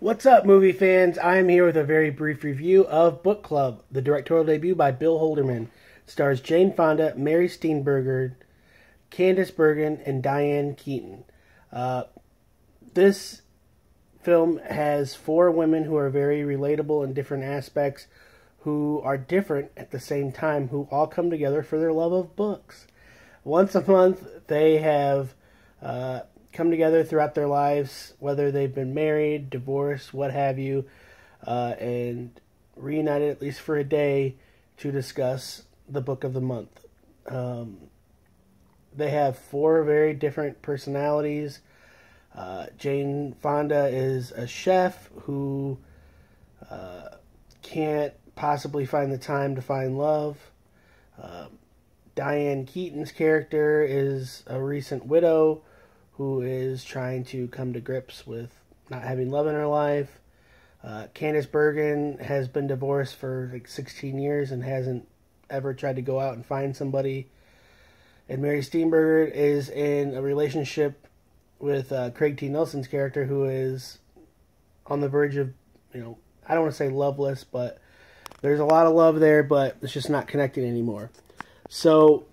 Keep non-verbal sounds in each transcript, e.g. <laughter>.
What's up, movie fans? I am here with a very brief review of Book Club, the directorial debut by Bill Holderman. Stars Jane Fonda, Mary Steenburgen, Candice Bergen, and Diane Keaton. Uh, this film has four women who are very relatable in different aspects, who are different at the same time, who all come together for their love of books. Once a month, they have uh, come together throughout their lives, whether they've been married, divorced, what have you, uh, and reunited at least for a day to discuss the book of the month. Um, they have four very different personalities. Uh, Jane Fonda is a chef who uh, can't possibly find the time to find love. Uh, Diane Keaton's character is a recent widow who is trying to come to grips with not having love in her life. Uh, Candice Bergen has been divorced for like 16 years and hasn't ever tried to go out and find somebody. And Mary Steenburgen is in a relationship with uh, Craig T. Nelson's character, who is on the verge of, you know, I don't want to say loveless, but there's a lot of love there, but it's just not connecting anymore. So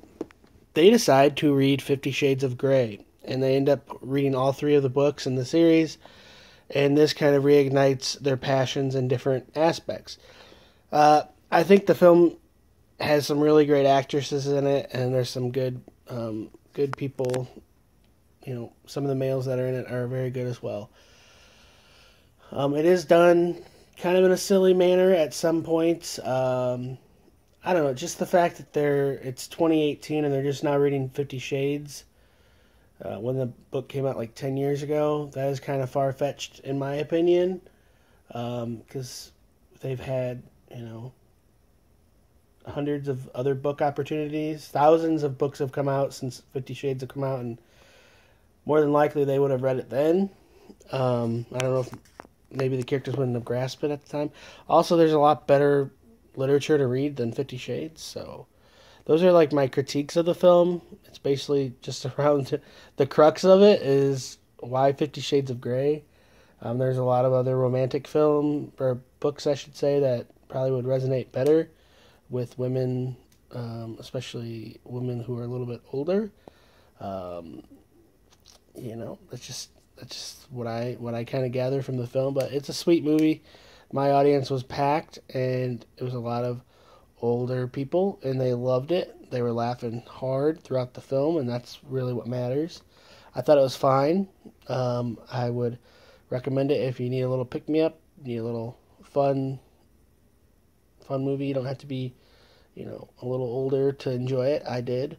they decide to read Fifty Shades of Grey and they end up reading all three of the books in the series, and this kind of reignites their passions in different aspects. Uh, I think the film has some really great actresses in it, and there's some good, um, good people. You know, some of the males that are in it are very good as well. Um, it is done kind of in a silly manner at some points. Um, I don't know, just the fact that they're it's 2018 and they're just now reading Fifty Shades uh, when the book came out like 10 years ago. That is kind of far fetched, in my opinion, because um, they've had, you know, hundreds of other book opportunities. Thousands of books have come out since Fifty Shades have come out, and more than likely they would have read it then. Um, I don't know if maybe the characters wouldn't have grasped it at the time. Also, there's a lot better literature to read than Fifty Shades, so those are like my critiques of the film. It's basically just <laughs> around the crux of it is why Fifty Shades of Grey. Um, there's a lot of other romantic film or books, I should say, that probably would resonate better with women, um, especially women who are a little bit older. Um, you know, that's just that's just what I what I kind of gather from the film. But it's a sweet movie. My audience was packed, and it was a lot of older people, and they loved it. They were laughing hard throughout the film, and that's really what matters. I thought it was fine. Um, I would recommend it if you need a little pick me up, need a little fun, fun movie. You don't have to be, you know, a little older to enjoy it. I did,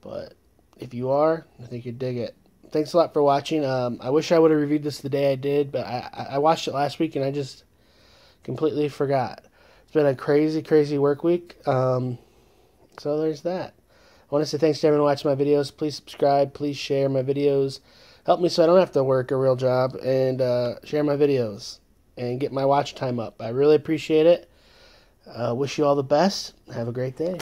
but if you are, I think you'd dig it. Thanks a lot for watching. Um, I wish I would have reviewed this the day I did, but I, I watched it last week and I just completely forgot it's been a crazy, crazy work week. Um, so there's that. I want to say thanks to everyone watching my videos. Please subscribe. Please share my videos. Help me so I don't have to work a real job and uh, share my videos and get my watch time up. I really appreciate it. Uh, wish you all the best. Have a great day.